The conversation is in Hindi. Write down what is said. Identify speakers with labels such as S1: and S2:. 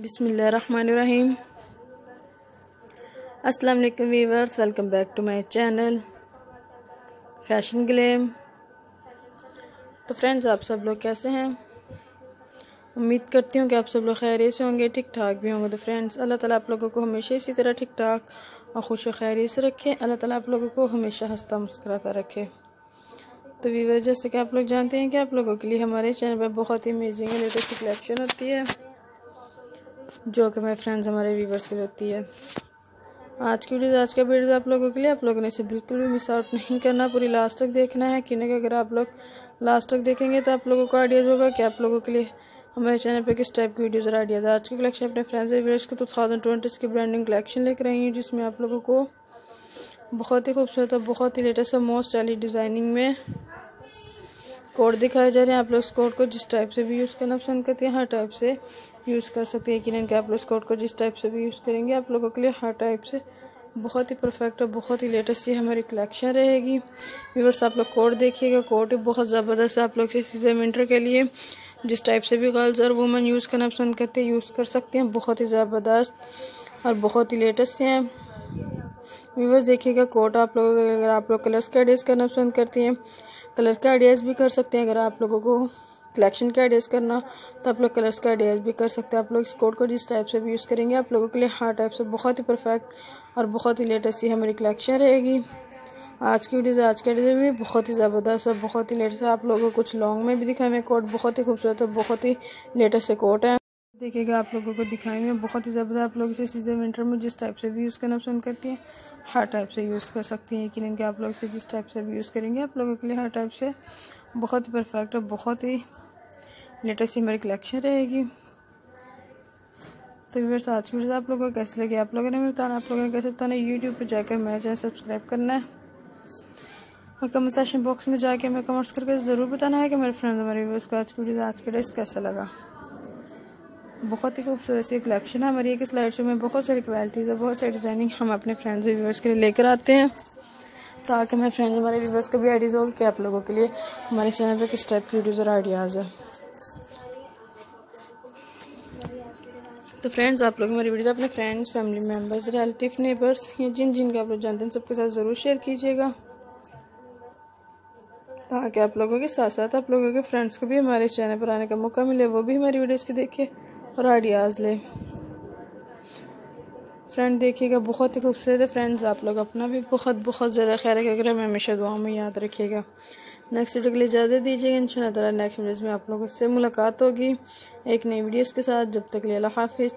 S1: बिसमीम अस्सलाम वालेकुम viewers welcome back to my channel, fashion glam. तो फ्रेंड्स, आप सब लोग कैसे हैं? उम्मीद करती हूँ कि आप सब लोग खैरियत से होंगे ठीक ठाक भी होंगे। तो फ्रेंड्स, अल्लाह ताला आप लोगों को हमेशा इसी तरह ठीक ठाक और खुश खैरियत से रखे। अल्लाह ताला आप लोगों को हमेशा हंसता मुस्कुराता रखे। तो वीवर जैसे कि आप लोग जानते हैं कि आप लोगों के लिए हमारे चैनल पर बहुत ही अमेजिंग लेटेस्ट कलेक्शन होती है। जो कि मेरे फ्रेंड्स हमारे व्यूवर्स के लिए होती है। आज की वीडियो आज का वीडियो आप लोगों के लिए, आप लोगों ने इसे बिल्कुल भी मिस आउट नहीं करना। पूरी लास्ट तक देखना है। कि नहीं, अगर आप लोग लास्ट तक देखेंगे तो आप लोगों को आइडियाज़ होगा कि आप लोगों के लिए हमारे चैनल पर किस टाइप की वीडियोज़ और आइडियाज़ आज की कलेक्शन अपने फ्रेंड्स व्यूवर्स को टू थाउज़ेंड ट्वेंटी की ब्रांडिंग कलेक्शन लेकर आई हूँ, जिसमें आप लोगों को बहुत ही खूबसूरत और बहुत ही लेटेस्ट और मोस्ट स्टाइलिश डिज़ाइनिंग में कोड दिखाए जा रहे हैं। आप लोग इस कोड को जिस टाइप से भी यूज़ करना पसंद करते हैं, हर टाइप से यूज़ कर सकते हैं। यकीन कि आप लोग इस कोड को जिस टाइप से भी यूज़ करेंगे, आप लोगों के लिए हर टाइप से बहुत ही परफेक्ट और बहुत ही लेटेस्ट ये हमारी कलेक्शन रहेगी। व्यूवर्स आप लोग कोड देखिएगा। कोड बहुत ज़बरदस्त है आप लोग इसे सीज़न विंटर के लिए। जिस टाइप से भी गर्ल्स और वुमेन यूज़ करना पसंद करते हैं यूज़ कर सकते हैं। बहुत ही ज़बरदस्त और बहुत ही लेटेस्ट हैं। व्यूवर्स देखिएगा कोट आप लोग अगर आप लोग कलर्स के आइडियाज़ करना पसंद करती हैं कलर के आइडियाज़ भी कर सकते हैं अगर आप लोगों को कलेक्शन के आइडियाज़ करना तो आप लोग कलर्स के आइडियाज़ भी कर सकते हैं। आप लोग इस कोड को जिस टाइप से भी यूज़ करेंगे, आप लोगों के लिए हर टाइप से बहुत ही परफेक्ट और बहुत ही लेटेस्ट ही हमारी कलेक्शन रहेगी। आज की वीडियो आज के वीडियो भी बहुत ही ज़बरदस्त और बहुत ही लेटेस्ट है आप लोगों को कुछ लॉन्ग में भी दिखाएँगे कोट बहुत ही खूबसूरत और बहुत ही लेटेस्ट से कोट है। देखिएगा आप लोगों को दिखाएँगे। बहुत ही ज़बरदस्त आप लोग इसे सीज़न विंटर में जिस टाइप से भी यूज़ करना पसंद करती हैं। हर टाइप से यूज़ कर सकती हैं। यकीन कि आप लोग इसे जिस टाइप से भी यूज़ करेंगे, आप लोगों के लिए हर टाइप से बहुत ही परफेक्ट और बहुत ही लेटेस्ट हमारी कलेक्शन रहेगी। तो व्यूअर्स आज की वीडियो आप लोगों को कैसे लगी? आप लोगों ने भी बताना आप लोगों ने कैसे बताना यूट्यूब पर जाकर मेरा चैनल सब्सक्राइब करना है। और कमेंट सेशन बॉक्स में जाके हमें कमेंट्स करके ज़रूर बताना है कि मेरे फ्रेंड हमारे व्यूअर्स को आज की वीडियो आज के ड्रेस कैसा लगा। बहुत ही खूबसूरत सी कलेक्शन है। हमारी एक स्लाइड शो में बहुत सारी क्वालिटीज़ है बहुत सारी डिज़ाइनिंग हम अपने फ्रेंड्स और व्यूवर्स के लिए लेकर आते हैं। ताकि हमारे फ्रेंड्स हमारे व्यूवर्स को भी आइडियाज़ होगा कि आप लोगों के लिए हमारे चैनल पर किस टाइप की वीडियोज़ और आइडियाज़ है। तो फ्रेंड्स आप लोग हमारी वीडियो अपने friends family members relative neighbours या जिन जिन का आप लोग जानते हैं, सबके साथ ज़रूर शेयर कीजिएगा। ताकि आप लोगों के साथ साथ आप लोगों के फ्रेंड्स को भी हमारे चैनल पर आने का मौका मिले, वो भी हमारी वीडियोज़ को देखे। और आइडियाज़ ले। फ्रेंड देखिएगा, बहुत ही खूबसूरत है। फ्रेंड्स आप लोग अपना भी बहुत बहुत ज़्यादा ख्याल रखिएगा। हमें हमेशा दुआ में याद रखिएगा। नेक्स्ट वीडियो के लिए इजाज़त दीजिएगा। इन नेक्स्ट वीडियोज़ में आप लोगों से मुलाकात होगी। एक नई वीडियोज़ के साथ। जब तक लिए हाफिज़।